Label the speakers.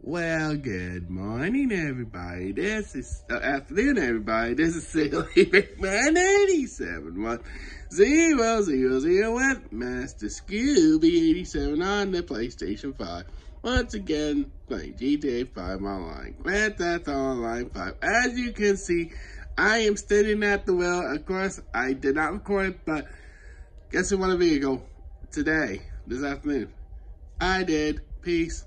Speaker 1: Well, good morning, everybody. This is, uh, afternoon, everybody. This is Silly Big Man 87 with Master Scooby 87 on the PlayStation 5. Once again, playing GTA 5 Online. Grand Theft Online 5. As you can see, I am standing at the wheel. Of course, I did not record but guess who won a vehicle today, this afternoon? I did. Peace.